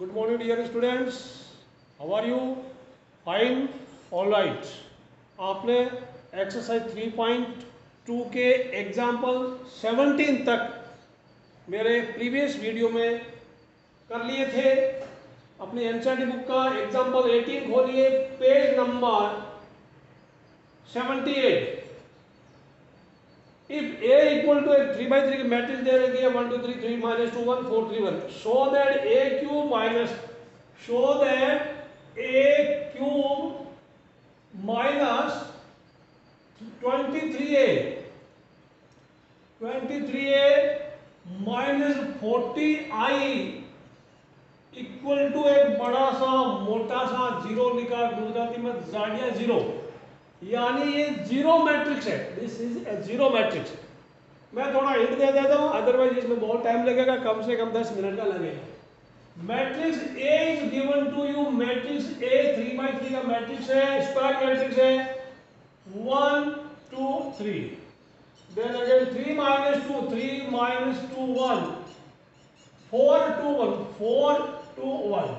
Good morning, dear students. How are you? Fine. All right. आपने exercise 3.2 के example 17 तक मेरे प्रीवियस वीडियो में कर लिए थे अपनी एनसीईआरटी बुक का एग्ज़ाम्पल 18 खोलिए page number 78 if a equal to a 3 by 3 की मैट्रिक्स दे रखी है 1 2 3 3 minus 2 1 4 3 1 show that a cube minus show that a cube minus 23a 23a minus 40i equal to एक बड़ा सा मोटा सा ज़ीरो लिखा गुजराती में जाडिया ज़ीरो यानी ये ज़ीरो मैट्रिक्स है। This is a zero matrix मैं थोड़ा हिंट दे देता हूँ अदरवाइज़ इसमें बहुत टाइम लगेगा, कम से कम 10 मिनट का लगेगा। Matrix A is given to you matrix A 3 by 3 का मैट्रिक्स है स्क्वायर मैट्रिक्स है। 1 2 3 देन अगेन 3 minus 2 3 minus 2 1 4 2 1 4 2 1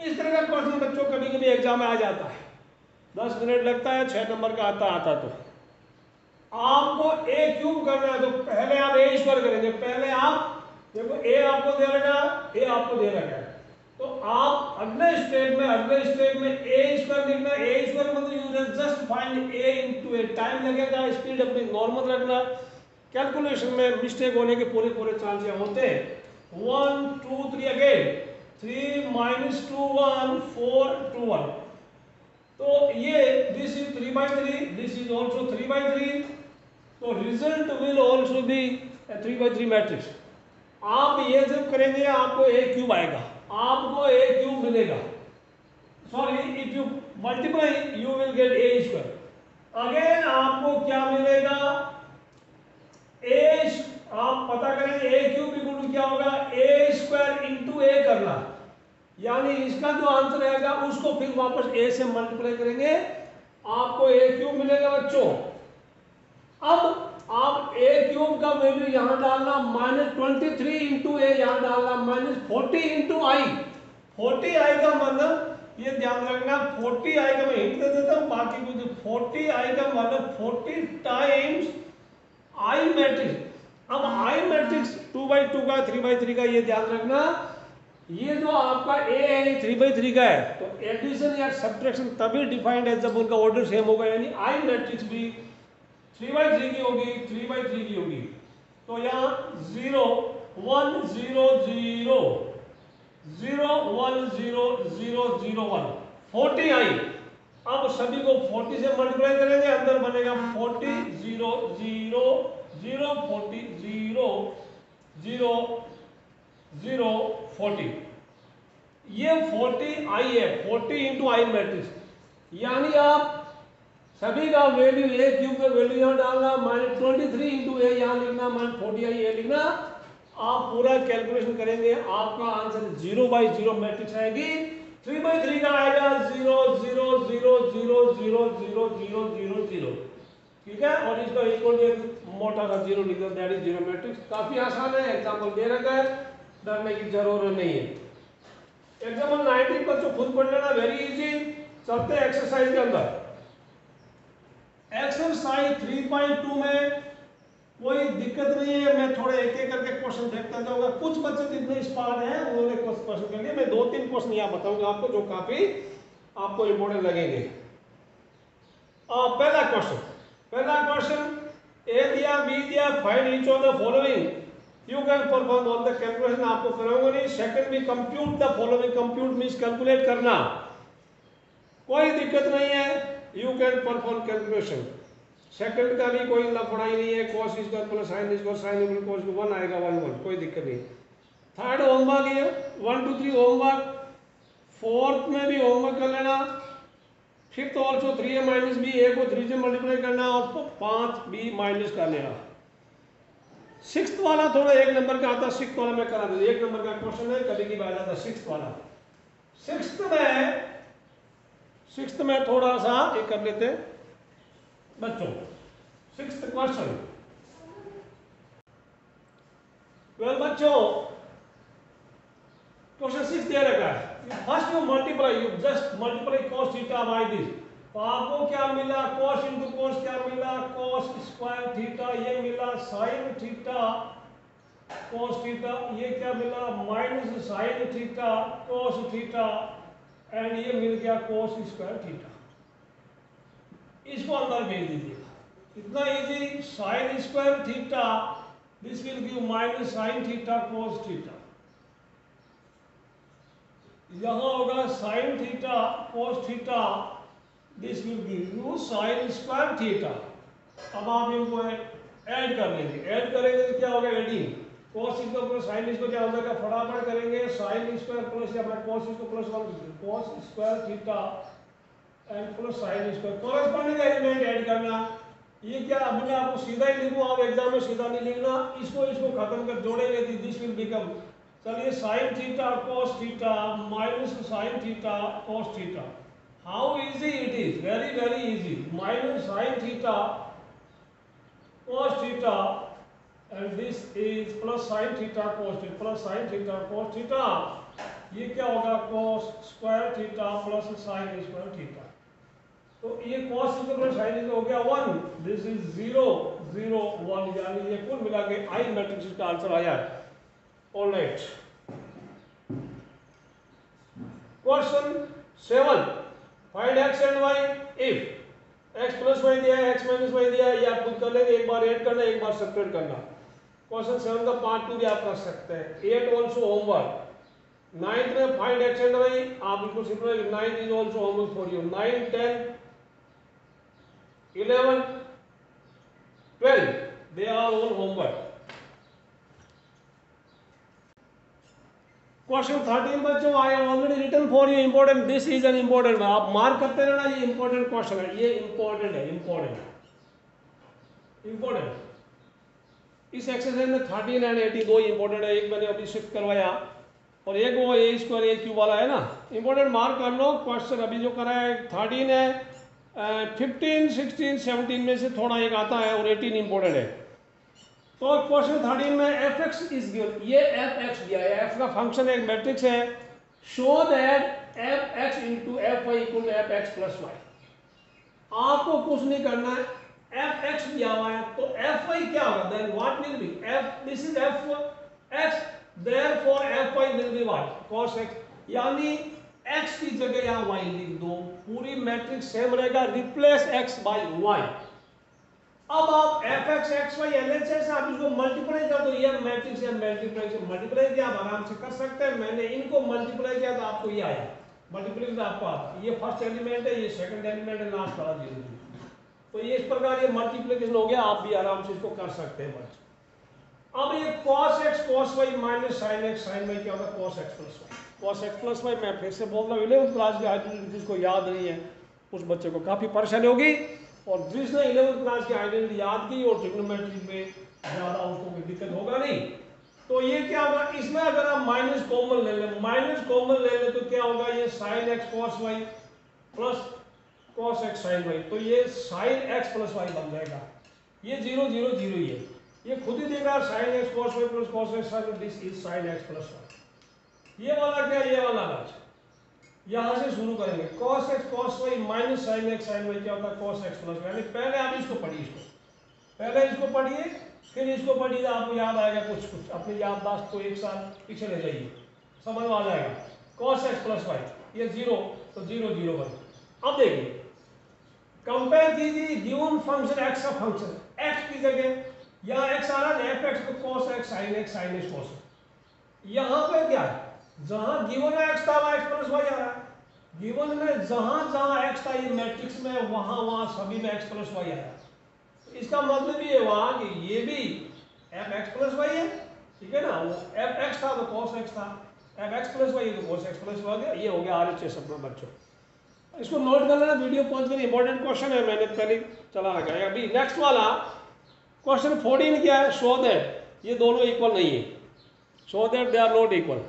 इस तरह का क्वेश्चन बच्चों कभी कभी एग्ज़ाम में आ जाता है। दस मिनट लगता है, छह नंबर का आता आता तो। आपको ए क्यूब करना है? तो पहले आप ए स्क्वायर करेंगे पहले आप, देखो ए आपको दे रखा ए आपको दे रखा है। तो आप अगले स्टेप में, अगले स्टेप में ए स्क्वायर लिखना। ए स्क्वायर मतलब you just find A into A time लगेगा। स्पीड अपनी नॉर्मल रखना। कैलकुलेशन में मिस्टेक होने के पूरे पूरे चांसेस होते हैं। One two three again three minus two one four two one तो ये this is three by three this is also three by three तो result will also be three by three matrix आप ये जब करेंगे, आपको ए क्यूब आएगा। आपको ए क्यूब मिलेगा। Sorry if you multiply you will get A square again आपको क्या मिलेगा? ए आप पता करेंगे ए क्यूब इक्वल क्या होगा? ए स्क्वायर इंटू ए करना। यानी इसका जो आंसर आएगा उसको फिर वापस ए से मल्टीप्लाई करेंगे। आपको ए क्यूब मिलेगा बच्चों। अब आप ए क्यूब का वैल्यू यहाँ डालना minus twenty three into A यहाँ डालना minus forty into I forty I का मतलब ये ध्यान रखना फोर्टी आई का मैं हिंट दे देता हूँ, बाकी कुछ फोर्टी आई का मतलब फोर्टी टाइम्स आई मैट्रिक्स अब I matrix two by two का थ्री बाई थ्री का ये ध्यान रखना ये जो आपका ए है थ्री बाई थ्री का है तो एडिशन या सब्ट्रैक्शन तभी डिफाइंड है जब उनका ऑर्डर सेम होगा, यानी आई मैट्रिक्स भी थ्री बाई थ्री की होगी थ्री बाई थ्री की होगी। तो यहाँ zero one zero zero zero one zero zero zero one forty I. अब सभी को फोर्टी से मल्टीप्लाई करेंगे, अंदर बनेगा forty zero zero zero forty zero zero zero forty. ये फोर्टी आई है, फोर्टी इंटू आई मैट्रिक्स यानी आप सभी का वैल्यू ए क्यूब का वैल्यू यहाँ डालना minus twenty three into A यहाँ लिखना माइनस फोर्टी आई ए लिखना, आप पूरा कैलकुलेशन करेंगे, आपका answer zero by zero matrix आएगी। थ्री बाई थ्री का आएगा zero zero zero zero zero zero zero zero zero ठीक है? और इसका इक्वल मोटा सा ज़ीरो लिख दो दैट इज़ ज़ीरो मैट्रिक्स काफ़ी आसान है एग्ज़ाम्पल दे रखा है। डरने की ज़रूरत नहीं है। एग्ज़ाम्पल नाइनटीन बच्चों खुद पढ़ लेना वेरी इजी चलते एक्सरसाइज के अंदर। एक्सरसाइज 3.2 में कोई दिक्कत नहीं है मैं थोड़े एक एक करके क्वेश्चन देखता जाऊँगा। कुछ बच्चे जितने स्मार्ट हैं उन्होंने क्वेश्चन कर लिए। मैं दो तीन क्वेश्चन यहाँ बताऊँगा आपको जो काफ़ी आपको इंपॉर्टेंट लगेंगे। आ, पहला क्वेश्चन पहला क्वेश्चन ए दिया बी दिया find each of the following you can perform all the calculation आपको कराऊँगा नहीं। सेकंड भी compute the following compute means calculate करना। कोई दिक्कत नहीं है। You can perform calculation second का भी कोई लफड़ाई नहीं है। Cos square plus sin square sin equal cos को 1 आएगा 1 1 कोई दिक्कत नहीं। थर्ड होमवर्क ये। 1 2 3 होमवर्क फोर्थ में भी होमवर्क कर लेना। Fifth also three A minus B A को थ्री से मल्टीप्लाई करना और पाँच बी माइनस कर लेना। सिक्स वाला थोड़ा एक नंबर का आता सिक्स वाला मैं करा देता एक नंबर का क्वेश्चन है, कभी की आ जाता सिक्स वाला। सिक्स में सिक्स में थोड़ा सा ये कर लेते बच्चों सिक्स क्वेश्चन वेल बच्चों क्वेश्चन सिक्स दे रखा है। First you multiply you just multiply cos theta by this तो आपको क्या मिला, cos इंटू cos क्या मिला, cos स्क्वायर थीटा ये मिला, sin थीटा cos थीटा ये क्या मिला minus sin theta cos theta and ये मिल गया cos स्क्वायर थीटा इसको अंदर भेज दीजिएगा। इतना easy sine square theta this will give minus sine theta cos theta यहाँ होगा sine theta cos theta this will give you sin square theta अब आप इनको ऐड कर लेंगे। ऐड करेंगे तो क्या होगा एडिंग cos इसको प्लस sin इसको क्या हो जाएगा? फटाफट करेंगे। Sin स्क्वायर प्लस या मैं cos इसको plus one cos square theta and plus sin square corresponding element add करना। ये क्या? अब मैं आपको सीधा ही लिखूं, आप एग्ज़ाम में सीधा नहीं लिखना। इसको इसको खत्म कर जोड़ेंगे तो दिस विल बिकम चलिए sin theta cos theta minus sin theta cos theta how easy it is very very easy minus sin theta cos theta and this is plus sin theta cos theta, plus sin theta cos theta. ये क्या होगा? Cos square theta plus sin square theta तो ये cos theta plus sin theta हो गया one this is zero zero one यानी ये कुल मिला के आई मैट्रिक्स का आंसर आया है. All right question seven find X and Y if X plus Y दिया है एक्स माइनस वाई दिया है या खुद कर लेंगे, एक बार ऐड करना, एक बार सेपरेट करना। क्वेश्चन सेवन का पार्ट टू भी आप कर सकते हैं। एट ऑल्सो होमवर्क नाइन्थ में फाइंड एक्स एंड वाई आप बिल्कुल simple ninth is also homework for you nine ten eleven twelve they are all homework question thirteen बच्चों I already written for you important this is an important आप mark करते रहना, ये important question है। ये important है important important इस exercise में थर्टीन एंड एटीन दो इंपॉर्टेंट है। एक मैंने अभी शिफ्ट करवाया। और एक वो ए स्क्वायर ए क्यू वाला है ना। इंपॉर्टेंट मार्क कर लो। क्वेश्चन अभी जो करा है थर्टीन है। फिफ्टीन सिक्सटीन सेवनटीन में से थोड़ा एक आता है और एटीन इंपॉर्टेंट है। तो क्वेश्चन थर्टीन में एफ़ एक्स इज़ गिवन ये एफ़ एक्स दिया है। एफ़ का फ़ंक्शन एक मैट्रिक्स है। Show that F X into F Y equal F X plus Y आपको कुछ नहीं करना है। एफ़ एक्स दिया हुआ है। तो एफ़ वाई क्या होगा? Then what will be F this is F X therefore F Y will be what cos x. यानी x की जगह यहाँ y लिख दो। पूरी मैट्रिक्स सेम रहेगा। Replace x by y. अब आप F X X Y L H S आप इसको मल्टीप्लाई कर दो। ये मैट्रिक्स या मल्टीप्लाई से मल्टीप्लाई किया, आप आराम से कर सकते हैं। मैंने इनको मल्टीप्लाई किया तो आपको ये आया। मल्टीप्लाई आपको आता ये फ़र्स्ट एलिमेंट है, ये सेकंड एलिमेंट है लास्ट वाला ज़ीरो। तो ये इस प्रकार ये मल्टीप्लिकेशन हो गया, आप भी आराम से इसको कर सकते हैं बच्चे अब ये cos x, cos y minus sin x, sin y क्या होगा cos x plus y cos x plus y, मैं फिर से बोल रहा हूँ, इलेवंथ क्लास के आइडेंटिटी जिसको याद नहीं है। उस बच्चे को काफ़ी परेशानी होगी। और जिसने इलेवंथ क्लास की आइडेंटिटी याद की और ट्रिग्नोमेट्री में ज़्यादा उसको कोई दिक्कत होगा नहीं। तो ये क्या होगा? इसमें अगर आप माइनस कॉमन ले लें माइनस कॉमन ले लें तो क्या होगा? ये sine X cos Y plus cos X sine Y तो ये साइन एक्स प्लस वाई बन जाएगा। ये ज़ीरो ज़ीरो ज़ीरो ही है। ये खुद ही देगा sine X cos Y plus cos X sine this is sine X plus Y ये वाला क्या? ये वाला अलग यहाँ से शुरू करेंगे। cos x, cos y minus sin x, sin y क्या होता है? cos x प्लस यानी पहले आप इसको पढ़िए इसको। पहले इसको पढ़िए, फिर इसको पढ़िए तो आपको याद आएगा कुछ कुछ अपनी याददाश्त को एक साल पीछे ले जाइए। समझ में आ जाएगा। cos x प्लस वाई ये ज़ीरो तो ज़ीरो ज़ीरो वन अब देखिए कंपेयर कीजिए गिवन फ़ंक्शन x का फ़ंक्शन x की जगह, यहाँ x आ रहा है एफ़ एक्स तो cos x, sin x sin x cos यहाँ पे क्या है? जहाँ गिवन में x था वहाँ x प्लस y आ रहा है। गिवन में जहाँ जहाँ x था ये मैट्रिक्स में, वहाँ वहाँ सभी में x प्लस y आ रहा है। तो इसका मतलब ये हुआ कि ये भी एफ़ एक्स प्लस वाई है, ठीक है ना? वो एफ़ एक्स था तो cos x था एफ़ एक्स प्लस वाई तो cos x प्लस वाई ये हो गया आर एच एस अपना बच्चों। इसको नोट कर लेना वीडियो पहुँच गई इंपॉर्टेंट क्वेश्चन है, मैंने पहले चला रखा है। अभी नेक्स्ट वाला क्वेश्चन फोर्टीन क्या है? शो दैट ये दोनों इक्वल नहीं है। Show that they are not equal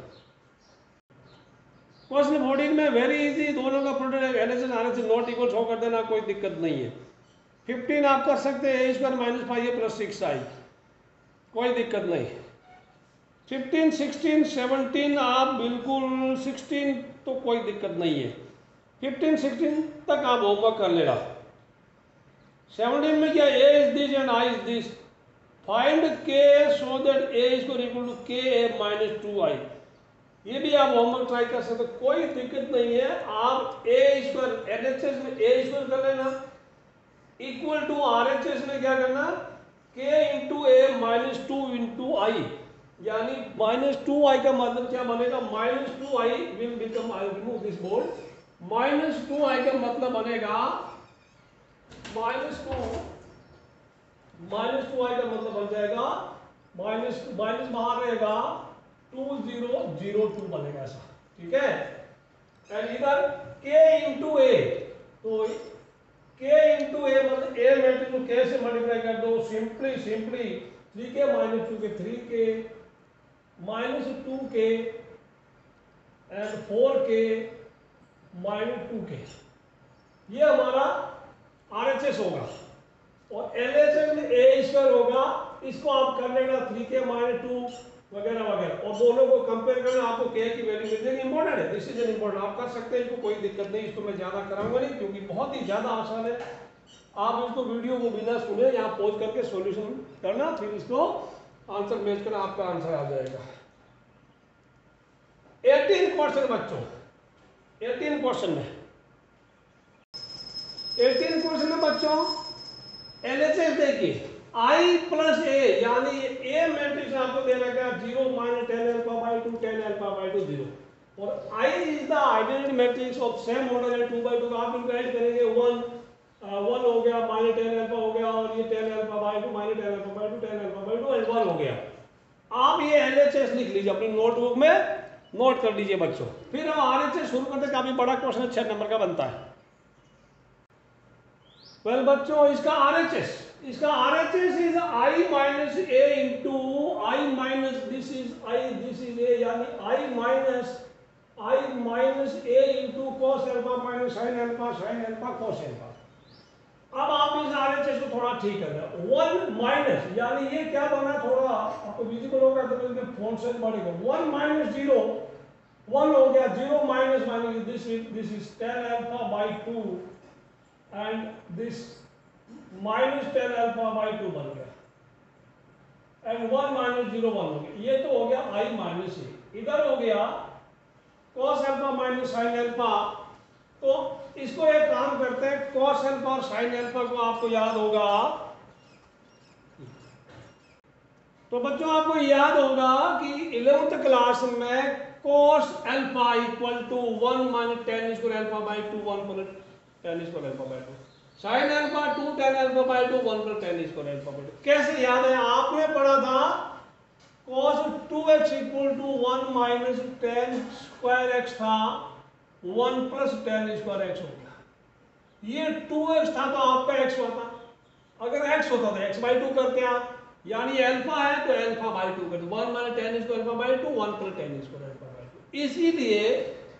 question fourteen में वेरी इजी दोनों का product L H N R H not equal show कर देना, कोई दिक्कत नहीं है। फिफ्टीन आप कर सकते हैं A square minus five A plus six I कोई दिक्कत नहीं। फिफ्टीन सिक्सटीन सेवनटीन आप बिल्कुल सिक्सटीन तो कोई दिक्कत नहीं है। फिफ्टीन सिक्सटीन तक आप होमवर्क कर लेना। सेवनटीन में क्या A is this and I is this find K so that A is equal to K A minus to आई ये भी आप होमवर्क ट्राई कर सकते कोई दिक्कत नहीं है। आप A square L H S में ए कर लेना। Equal to R H S में क्या करना? K into A minus two into I यानी माइनस टू आई का मतलब क्या बनेगा? Minus two I will become I remove this board minus two I का मतलब बनेगा minus two minus two I का मतलब बन जाएगा। माइनस माइनस बाहर रहेगा। टू ज़ीरो ज़ीरो टू बनेगा ऐसा, ठीक है? एंड इधर के इंटू ए तो के इंटू ए मतलब ए मल्टीप्लाई के से मल्टीप्लाई कर दो? सिंपली सिंपली थ्री के माइनस टू के थ्री के माइनस टू के एंड फोर के माइनस टू के ये हमारा आर एच एस होगा और L H S A square होगा, इसको आप कर लेना थ्री के माइनस टू वगैरह वगैरह। और दोनों को कंपेयर करना, आपको के की वैल्यू मिल जाएगी? इंपॉर्टेंट है दिस इज़ एन इंपॉर्टेंट आप कर सकते हैं इसको कोई दिक्कत नहीं, इसको मैं ज़्यादा कराऊँगा नहीं, क्योंकि बहुत ही ज़्यादा आसान है। आप इसको वीडियो को बिना सुने यहाँ पोज करके सोल्यूशन करना, फिर इसको आंसर मैच करना, आपका आंसर आ जाएगा। 18 क्वेश्चन बच्चों 18 क्वेश्चन में। 18 क्वेश्चन में बच्चों एलएचएस देखिए। आई प्लस ए यानी ए मैट्रिक्स आपको दे रखा है zero minus ten alpha by two ten alpha by two zero और I is the identity matrix of same order and two by two आप इनको ऐड करेंगे वन वन हो गया माइनस टेन एल्फा हो गया, और ये tan alpha by two minus tan alpha by two tan alpha by two and one हो गया। आप ये एलएचएस लिख लीजिए अपनी नोटबुक में नोट कर लीजिए बच्चों। फिर हम आरएचएस शुरू करते काफ़ी बड़ा क्वेश्चन छह नंबर का बनता है। वेल बच्चों, इसका आरएचएस इसका RHS is I minus A into I minus this is I this is A यानी I minus I minus A into cos alpha minus sine alpha sine alpha cos alpha अब आप इस RHS को थोड़ा ठीक कर रहे वन माइनस यानी ये क्या बना थोड़ा? आपको विजिबल होगा तो इसमें फ़ोन से बढ़ेगा। वन माइनस ज़ीरो वन हो गया। Zero minus minus this is this is tan alpha by two and this minus tan alpha by two बन गया and one minus zero one हो गया। ये तो हो गया आई माइनस ए। इधर हो गया cos alpha minus sine alpha. तो इसको एक काम करते हैं, कॉस अल्फ़ा और साइन अल्फ़ा को आपको याद होगा। तो बच्चों, आपको याद होगा कि इलेवंथ क्लास में cos alpha equal to one minus tan square alpha by two one plus tan square alpha by two sine alpha two tan alpha by two one plus tan square alpha by two कैसे याद है? आपने पढ़ा था, cos 2x equal to one minus tan square x था one plus tan square x हो गया। ये टू एक्स था तो आपका एक्स होता। अगर एक्स होता तो एक्स बाई टू करते आप। यानी अल्फ़ा है तो अल्फ़ा बाई टू करते। One minus tan square alpha by two one plus tan square alpha by two इसीलिए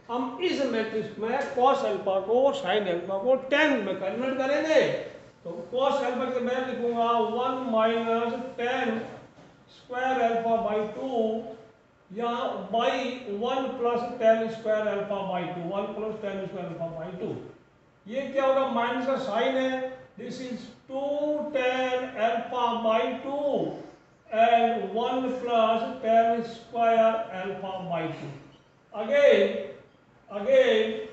हम इस मैट्रिक्स में cos अल्फ़ा को sin अल्फ़ा को 10 में कन्वर्ट करेंगे। तो cos अल्फ़ा के मैं लिखूँगा 1 minus tan square alpha by two या by one plus tan square alpha by two one plus tan square alpha by two ये क्या होगा? माइनस का साइन है। This is two tan alpha by two and one plus tan square alpha by two again again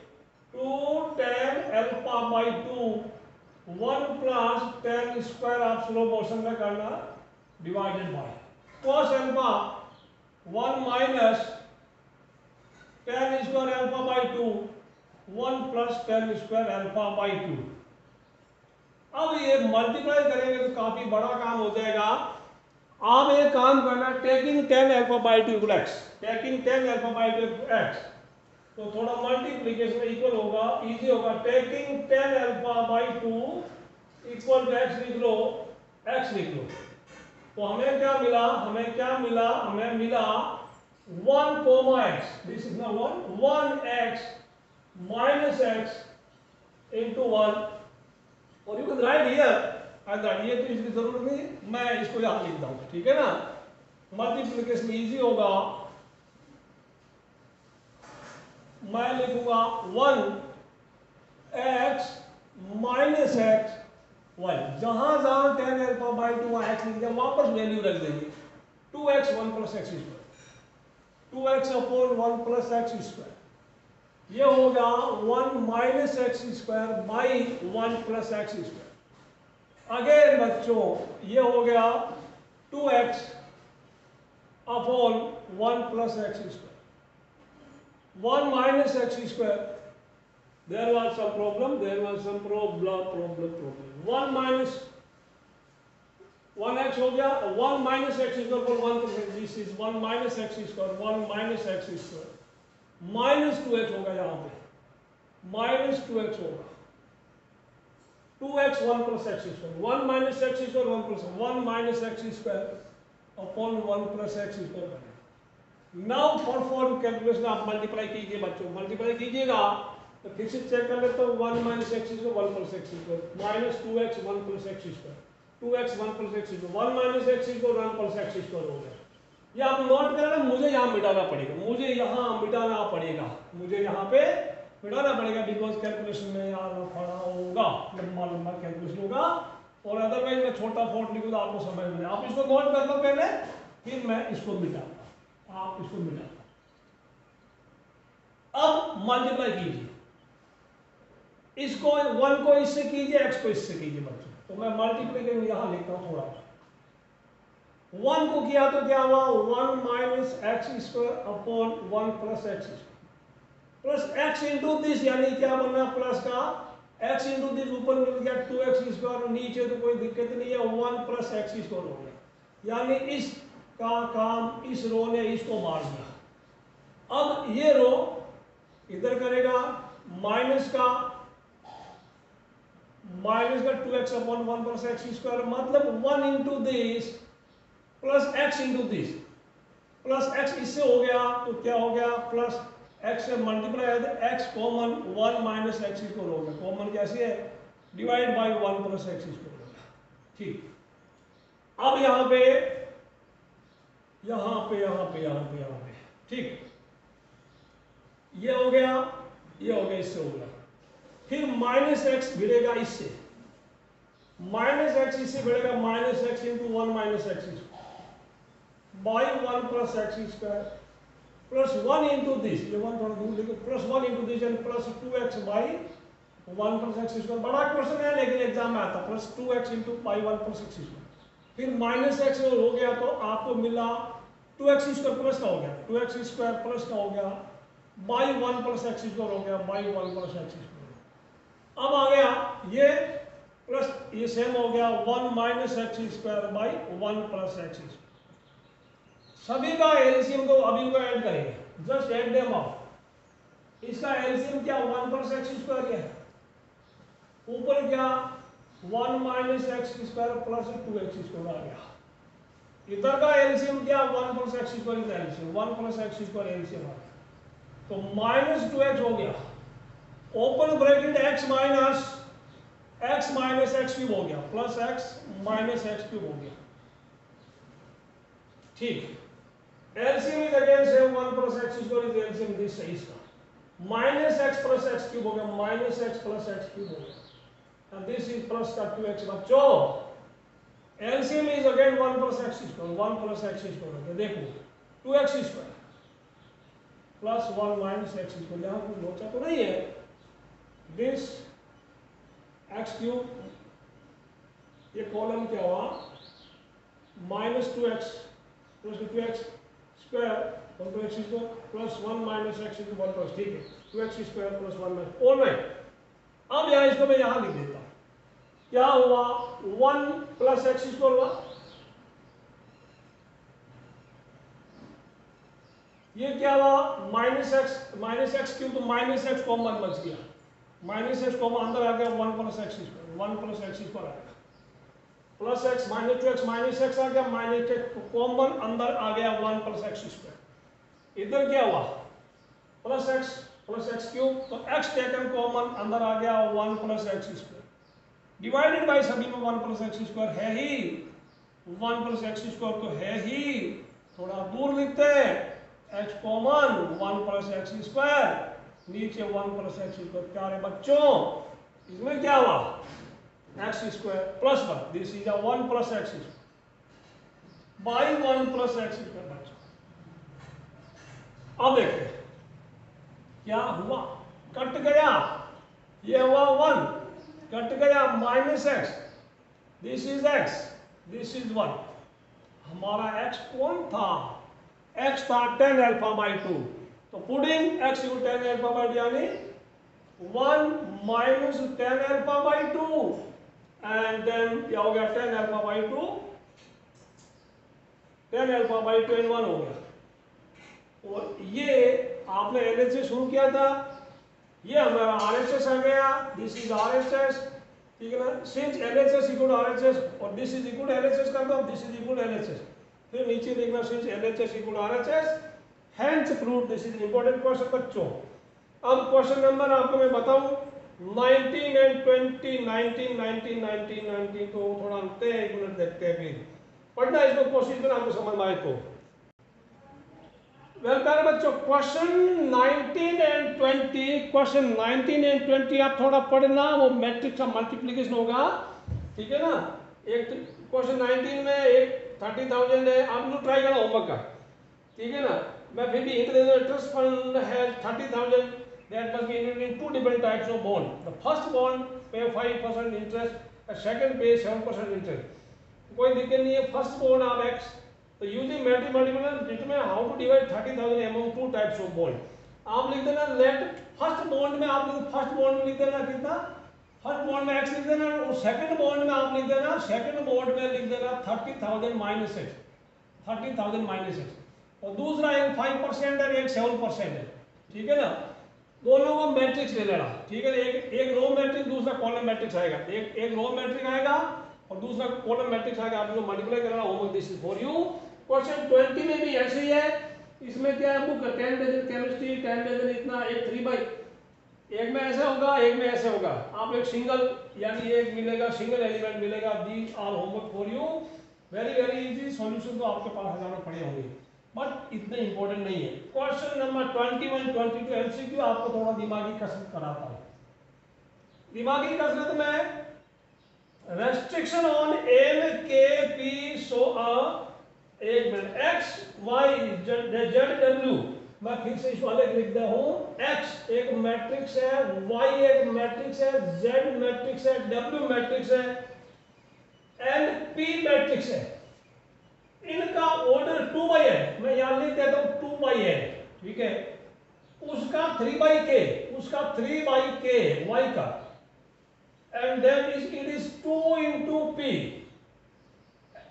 2 tan alpha by 2 1 plus tan square आप slow motion में करना divided by cos alpha 1 minus tan square alpha by 2 1 plus tan square alpha by 2 अब ये multiply करेंगे तो काफ़ी बड़ा काम हो जाएगा। आप एक काम करना taking tan alpha by two x taking tan alpha by two x तो थोड़ा मल्टीप्लीकेशन इक्वल होगा इजी होगा। Taking tan alpha by two equal to x लिख लो एक्स लिख लो। तो हमें क्या मिला? हमें क्या मिला? हमें मिला one comma x this is ना one one x minus x into one और you right here I that ये तो इसकी ज़रूरत नहीं, मैं इसको यहाँ लिखता दूँगा, ठीक है ना? मल्टीप्लीकेशन इजी होगा। मैं लिखूँगा one x minus x y. जहाँ जहाँ tan alpha by two x लिख दिया, वापस वैल्यू रख देंगे। Two x one plus x square two x upon one plus x square ये हो गया one minus x square by one plus x square again बच्चों, ये हो गया two x upon one plus x square one minus x square there was some problem, there was some problem problem problem. One minus one x हो गया one minus x square पर one this is one minus x square one minus x square minus two x होगा यहाँ पे. Minus two x होगा. Two x one plus x square one minus x square one plus one minus x square upon one plus x square बनेगा now for perform calculation आप multiply कीजिए बच्चों। Multiply कीजिएगा तो फिर से चेक कर लेते हो। One minus x square one plus x square minus two x one plus x square two x one plus x square one minus x square one plus x square हो गया ये आप नोट कर लेना मुझे यहाँ मिटाना पड़ेगा। मुझे यहाँ मिटाना पड़ेगा। मुझे यहाँ पे मिटाना पड़ेगा बिकॉज़ कैलकुलेशन में आना पड़ा होगा। लंबा लंबा कैलकुलेशन होगा। और अदरवाइज़ मैं छोटा फोर्ट लिखूँ तो आपको समझ में आप इसको नोट कर लो पहले, फिर मैं इसको मिटाता आप इसको मिटाता अब मल्टीप्लाई कीजिए। इसको वन को इससे कीजिए एक्स को इससे कीजिए बच्चों। तो मैं मल्टीप्लीकेशन यहाँ लिखता हूँ थोड़ा वन को किया तो क्या हुआ? One minus x square upon one plus x plus x into this यानी क्या बनना प्लस का एक्स इंटू दिस ऊपर मिल गया टू एक्स स्क्वायर नीचे तो कोई दिक्कत नहीं है वन प्लस एक्स स्क्वायर हो गया। यानी इस का काम इस रो ने इसको मार दिया। अब ये रो इधर करेगा, माइनस का माइनस का two x upon one plus x square मतलब one into this plus x into this plus x इससे हो गया तो क्या हो गया? प्लस एक्स से मल्टीप्लाई है x common one minus x square हो गया। कॉमन कैसे है? Divide by one plus x square ठीक। अब यहाँ पे यहाँ पे यहाँ पे यहाँ पे यहाँ पे। ठीक। ये हो गया, ये हो गया, इससे हो गया। फिर माइनस एक्स भिड़ेगा इससे। माइनस एक्स इससे भिड़ेगा minus x into one minus x by one plus x square plus one into this one थोड़ा दूर लेकिन plus one into this and plus two x by one plus x square बड़ा question है, लेकिन exam में आता। Plus two x into by one plus x square फिर minus x हो गया तो आपको मिला टू एक्स स्क्वायर प्लस का हो गया। टू एक्स स्क्वायर प्लस का हो गया। By one plus x square हो गया। By one plus x square अब आ गया ये प्लस ये सेम हो गया। One minus x square by one plus x सभी का एलसीएम को अभी को ऐड करेंगे। जस्ट ऐड देम ऑफ़ इसका एलसीएम क्या? वन प्लस एक्स स्क्वायर है? ऊपर क्या? One minus x square plus two x square आ गया। इधर का एलसीएम क्या? One plus x square LCM one plus x square LCM तो माइनस टू एक्स हो गया। Open bracket x minus x minus x cube हो गया। Plus x minus x cube हो गया। ठीक। LCM is again same, one plus x square is LCM this है इसका। Minus x plus x cube हो गया। Minus x plus x cube हो गया। दिस इज़ प्लस का टू एक्स बच्चों LCM is again one plus x square one plus x square देखो two x square plus one minus x square यहाँ कुछ लोचा तो नहीं है। दिस एक्स क्यूब ये कॉलम क्या हुआ? Minus two x plus two x square one two x square plus one minus x into one plus ठीक है। Two x square plus one minus और नहीं अब यहाँ इसको मैं यहाँ लिख देता हूँ। क्या हुआ? वन प्लस एक्स स्क्वायर हुआ ये क्या हुआ? माइनस एक्स माइनस एक्स क्यों तो माइनस एक्स कॉमन बच गया। माइनस एक्स कॉमन अंदर आ गया one plus x square one plus x square आ गया plus x minus two x minus x आ गया माइनस एक्स कॉमन अंदर आ गया वन प्लस एक्स स्क्वायर इधर क्या हुआ? Plus x plus x cube तो एक्स टेकन कॉमन अंदर आ गया one plus x square divided by सभी में वन प्लस एक्स स्क्वायर है ही। वन प्लस एक्स स्क्वायर तो है ही। थोड़ा दूर लिखते हैं। X common one plus x square नीचे वन प्लस एक्स स्क्वायर प्यारे बच्चों? इसमें क्या हुआ? X square plus one this is a one plus x square by one plus x square बच्चों। अब देखते क्या हुआ? कट गया। ये हुआ वन कट गया minus x this is x this is one हमारा एक्स कौन था? एक्स था टेन अल्फ़ा बाई टू तो putting x you tan alpha by two यानी one minus tan alpha by two and then क्या हो गया? Tan alpha by two tan alpha by two and one हो गया। और ये आपने से शुरू किया था। ये हमारा आर एच एस आ गया this is R H S ठीक है ना? Since L H S equal R H S और this is equal L H S कर दो this is equal L H S फिर नीचे देखना since L H S equal R H S hence prove this is important question बच्चों। अब question number आपको मैं बताऊँ 19 एंड 20 19 19 19 19 तो थोड़ा अंते हैं, एक मिनट देखते हैं फिर। पढ़ना इसको कोशिश करना आपको समझ में आए तो। वेल प्यारे बच्चों क्वेश्चन 19 एंड 20 क्वेश्चन 19 एंड 20 आप थोड़ा पढ़ना, वो मैट्रिक्स का मल्टीप्लिकेशन होगा। ठीक है ना? एक क्वेश्चन 19 में एक 30000 है, आप लोग ट्राई करना होमवर्क का। ठीक है ना? मैं फिर भी hint they trust fund has 30000 that must invested in two different types of bond. The first bond pay 5% interest, the second pay 7% interest. कोई दिक्कत नहीं है फ़र्स्ट बॉन्ड आप एक्स तो using mathematical determine how to divide 30000 among two types of bond आप लिख देना late first bond में आप फ़र्स्ट बॉन्ड में लिख देना कितना? फ़र्स्ट बॉन्ड में एक्स लिख देना और सेकंड बॉन्ड में आप लिख देना सेकंड बॉन्ड में लिख देना 30000 माइनस एक्स 30000 माइनस एक्स और दूसरा एक 5% है एक 7% है, ठीक है ना? दोनों को मैट्रिक्स ले लेना, ठीक है एक एक रो मैट्रिक्स दूसरा कॉलम मैट्रिक्स आएगा। एक एक रो मैट्रिक्स आएगा और दूसरा कॉलम मैट्रिक्स आएगा। आप लोग मल्टीप्लाई करना homework this is for you question 20 में भी ऐसे ही है। इसमें क्या है? बुक 10 डजन केमिस्ट्री 10 डजन इतना, एक 3 बाई एक में ऐसा होगा, एक में ऐसे होगा। आप एक सिंगल यानी एक मिलेगा सिंगल एलिमेंट मिलेगा। These are homework for you very very easy solution तो आपके पास हज़ारों पड़े होंगे। बट इतने इंपॉर्टेंट नहीं है। क्वेश्चन नंबर 21 22 एमसीक्यू आपको थोड़ा दिमागी कसरत कराता हूँ। दिमागी कसरत में रेस्ट्रिक्शन ऑन n के पी सो एक minute y, z z w. मैं फिर से इस वाले लिखता हूँ। X एक मैट्रिक्स है, y एक मैट्रिक्स है, z मैट्रिक्स है, w मैट्रिक्स है एंड p मैट्रिक्स है। इनका ऑर्डर टू बाई है मैं यहाँ लिख देता हूँ टू बाई है ठीक है? उसका थ्री बाई के उसका थ्री बाई के वाई का। Then is it is 2 into p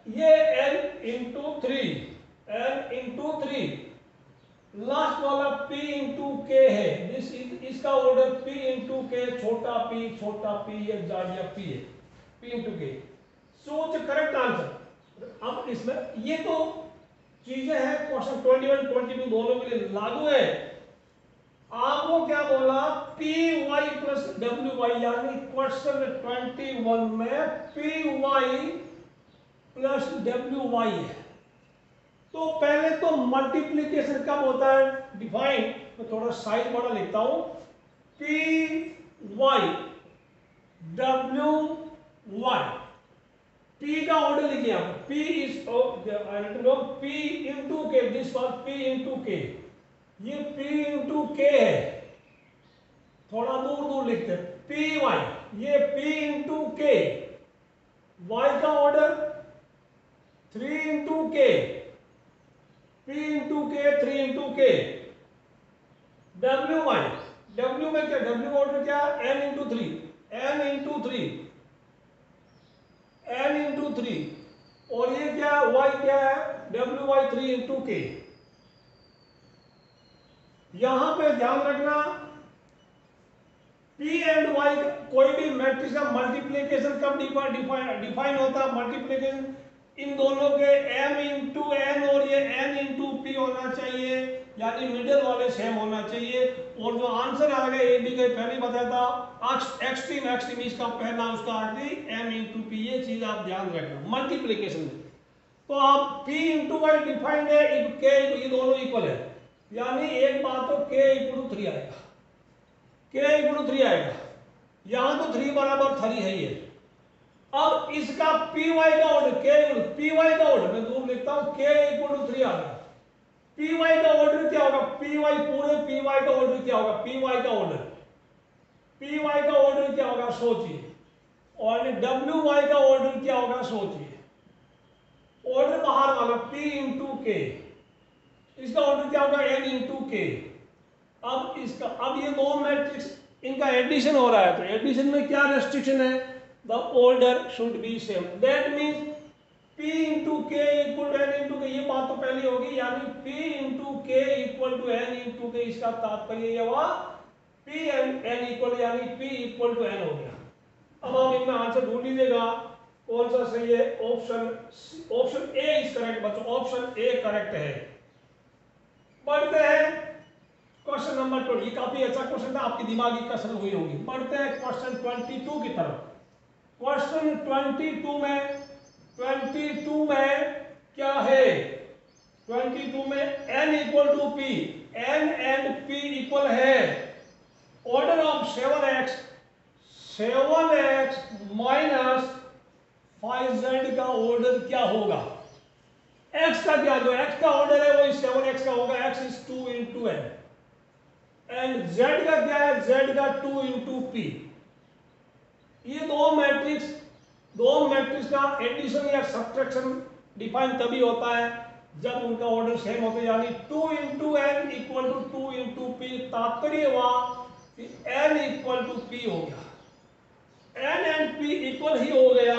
ये n into 3 n into 3 last वाला p into के है। दिस इसका ऑर्डर p into k, छोटा p छोटा p, ये जाड़िया p है। P into k so the correct answer अब इसमें ये तो चीज़ें हैं क्वेश्चन 21 22 दोनों के लिए लागू है। आपको क्या बोला? P Y plus W Y यानी क्वेश्चन ट्वेंटी वन में P Y plus W Y है। तो पहले तो मल्टीप्लीकेशन कब होता है? डिफाइन मैं थोड़ा साइज़ बड़ा लिखता हूँ। P Y W Y P का ऑर्डर लिखिए आप। P is P into K this was P into K ये P इंटू के है। थोड़ा दूर दूर लिखते हैं। पी वाई ये P इंटू के वाई का order three into K P into K, three into K. W Y W में क्या डब्ल्यू ऑर्डर क्या? N into three N into three N into three और ये क्या वाई क्या है? डब्ल्यू वाई थ्री इंटू के यहाँ पे ध्यान रखना पी एंड वाई कोई भी मैट्रिक्स का मल्टीप्लीकेशन कब डिफाइन होता? है मल्टीप्लिकेशन इन दोनों के m इंटू एन और ये n इंटू पी होना चाहिए, यानी मिडिल वाले सेम होना चाहिए। और जो आंसर आ गया, ये भी कहीं पहले बताया था एक्सट्रीम एक्सट्रीम इसका पहला, उसका आखिरी, m इंटू पी ये चीज़ आप ध्यान रखना मल्टीप्लीकेशन में। तो आप p इंटू वाई डिफाइंड है इफ़ k, ये दोनों इक्वल है। यानी एक बात तो k इक्वल टू थ्री आएगा। K इक्वल टू थ्री आएगा। यहाँ तो थ्री बराबर थ्री है ये। अब इसका पी वाई का ऑर्डर के पी वाई का ऑर्डर मैं दूर लिखता हूँ के इक्वल टू थ्री आ गया। पी वाई का ऑर्डर क्या होगा? पी वाई पूरे पी वाई का ऑर्डर क्या होगा? पी वाई का ऑर्डर पी वाई का ऑर्डर क्या होगा? सोचिए। और डब्ल्यू वाई का ऑर्डर क्या होगा? सोचिए। ऑर्डर बाहर वाला पी इंटू के इसका ऑर्डर क्या होगा? एन इंटू के अब इसका, अब ये दो मैट्रिक्स इनका एडिशन हो रहा है तो एडिशन में क्या रेस्ट्रिक्शन है? The order should be same that means P into K equal to N into K ये बात तो पहले होगी, यानी P into K equal to N into K इसका तात्पर्य ये हुआ, P एन एन इक्वल यानी P इक्वल टू एन हो गया। अब आप इनमें आंसर ढूंढ लीजिएगा, कौन सा सही है? Option option A is correct बच्चों ऑप्शन ए करेक्ट है। बढ़ते हैं क्वेश्चन नंबर ट्वेंटी काफ़ी अच्छा क्वेश्चन था, आपकी दिमागी कसरत हुई होगी। बढ़ते हैं क्वेश्चन ट्वेंटी टू की तरफ़। क्वेश्चन ट्वेंटी टू में, ट्वेंटी टू में क्या है? ट्वेंटी टू में n equal to P n and p equal है। Order of seven X seven X minus five Z का ऑर्डर क्या होगा? x का क्या जो x का ऑर्डर है, वही सेवन एक्स का होगा। x is two into N and z का क्या है? z का टू इंटू पी ये दो मैट्रिक्स दो मैट्रिक्स का एडिशन या सब्ट्रैक्शन डिफाइन तभी होता है जब उनका ऑर्डर सेम होता यानी two into N equal to two into P तात्पर्य हुआ एन इक्वल टू पी हो गया। एन एंड पी इक्वल ही हो गया।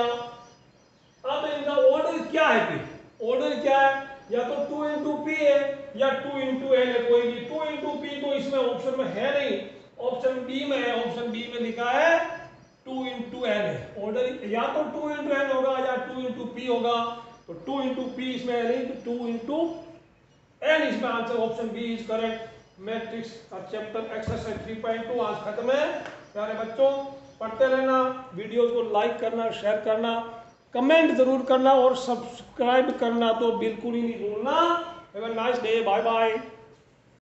अब इनका ऑर्डर क्या है फिर ऑर्डर क्या है? या तो टू इंटू पी है, या टू इंटू एन है, कोई भी। टू इंटू पी तो इसमें ऑप्शन में है नहीं। ऑप्शन बी में है ऑप्शन बी में लिखा है टू इंटू एन है। ऑर्डर या तो टू इंटू एन होगा या टू इंटू पी होगा। तो टू इंटू पी इसमें नहीं तो टू इंटू एन इसमें answer option B is correct matrix का chapter exercise three point two आज खत्म है। प्यारे बच्चों, पढ़ते रहना वीडियोस को लाइक करना शेयर करना कमेंट ज़रूर करना और सब्सक्राइब करना तो बिल्कुल ही नहीं भूलना। Have a nice day bye bye